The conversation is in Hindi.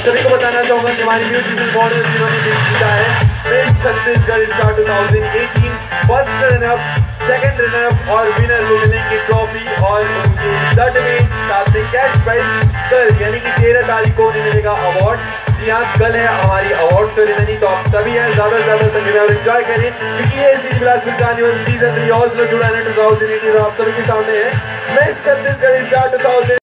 सभी को बताना मच हमारी म्यूजिकल बॉर्डर जिन्होंने जीता है। Miss Chhattisgarh star 2018 first runner second runner और विनर को मिलेंगी ट्रॉफी और उनकी सर्टिफिकेट साथ में कैश प्राइज कल यानी कि तेरह तारीख को उन्हें मिलेगा अवार्ड जी हाँ कल है हमारी अवार्ड सेरेमनी तो आप सभी हैं ज़्यादा से ज़्यादा संख्या में और एंजॉय करें, क्योंकि ये CG Bilaspur carnival season three Oslo जुड़ा है 2018 आप सभी के सामने है। Miss Chhattisgarh star 2000